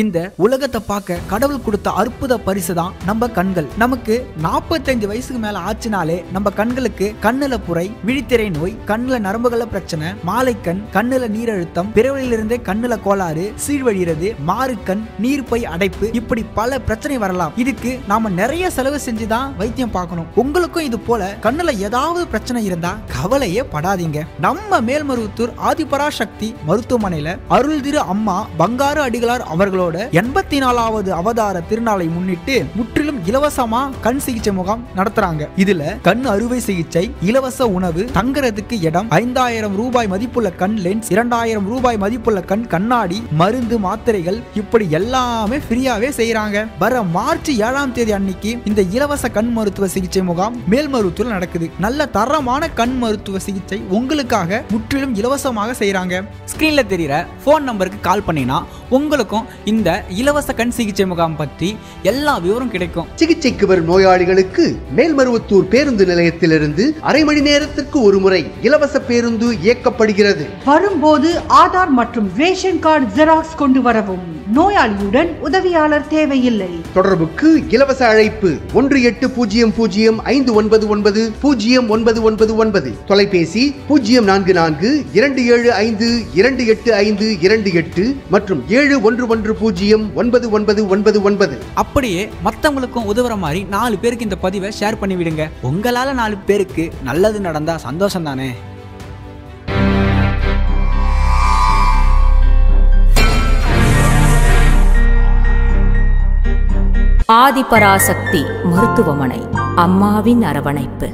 இந்த உலகத்தை பார்க்க கடவுள் கொடுத்த அற்புத பரிசு தான் நம்ம கண்கள். நமக்கு நாற்பத்தஞ்சு வயசுக்கு மேல ஆச்சுனாலே நம்ம கண்களுக்கு கண்ணுல புரை விழித்திரை நோய் கண்ணுல நரம்புகள பிரச்சனை மாலைக்கண் கண்ணுல நீரழுத்தம் பிறவிலிருந்தே கண்ணுல கோளாறு சீழ்வழிகிறது மாறுக்கண் நீர்ப்பை அடைப்பு இப்படி பல பிரச்சனை வரலாம். இதுக்கு நாம நிறைய செலவு செஞ்சுதான் வைத்தியம் பார்க்கணும். உங்களுக்கும் இது போல கண்ணுல ஏதாவது பிரச்சனை இருந்தா கவலையே படாதீங்க. நம்ம மேல்மருவத்தூர் ஆதிபராசக்தி மருத்துவமனையில அருள் திரு அம்மா பங்காரு அடிகளார் அவர்களோட எண்பத்தி நாலாவது அவதார திருநாளை முன்னிட்டு முற்றிலும் இலவசமா கண் சிகிச்சை முகாம் நடத்துறாங்க. இதுல கண் அறுவை சிகிச்சை இலவச உணவு தங்குறதுக்கு இடம் ஐந்தாயிரம் ரூபாய் மதிப்புள்ள கண் லென்ஸ் இரண்டாயிரம் ரூபாய் மதிப்புள்ள கண் கண்ணாடி மருந்து மாத்திரைகள் இப்படி எல்லாமே ஃப்ரீயாவே செய்யறாங்க வர மார்ச் ஏழாம் தேதி அன்னைக்கு இந்த இலவச கண் மருத்துவ சிகிச்சை முகாம் மேல்மருவத்தூர்ல நடக்குது. நல்ல தரமான கண் மருத்துவ சிகிச்சை உங்களுக்காக முற்றிலும் இலவசமாக செய்யறாங்க ஸ்கிரீன்ல தெரியற ஃபோன் நம்பருக்கு கால் பண்ணினா உங்களுக்கும் இந்த இலவச கண் சிகிச்சை முகாம் பற்றி எல்லா விவரம் கிடைக்கும். சிகிச்சைக்கு வரும் நோயாளிகளுக்கு மேல்மருவத்தூர் பேருந்து நிலையத்திலிருந்து அரை மணி நேரத்திற்கு ஒரு முறை இலவச பேருந்து இயக்கப்படுகிறது. வரும்போது ஆதார் மற்றும் ரேஷன் கார்டு ஜெராக்ஸ் கொண்டு வரவும். நோயாளியுடன் உதவியாளர் தேவையில்லை. தொடர்புக்கு இலவச அழைப்பு ஒன்று எட்டு பூஜ்ஜியம் பூஜ்ஜியம் ஐந்து ஒன்பது ஒன்பது பூஜ்ஜியம் ஒன்பது ஒன்பது ஒன்பது. தொலைபேசி பூஜ்ஜியம் நான்கு நான்கு இரண்டு ஏழு ஐந்து இரண்டு எட்டு ஐந்து இரண்டு எட்டு மற்றும் ஏழு ஒன்று ஒன்று பூஜ்ஜியம் ஒன்பது ஒன்பது ஒன்பது ஒன்பது. அப்படியே மத்தவங்களுக்கும் உதவுற மாதிரி நாலு பேருக்கு இந்த பதிவை ஷேர் பண்ணி விடுங்க. உங்களால நாலு பேருக்கு நல்லது நடந்தா சந்தோஷம் தானே ஆதிபராசக்தி மருத்துவமனை அம்மாவின் அரவணைப்பு.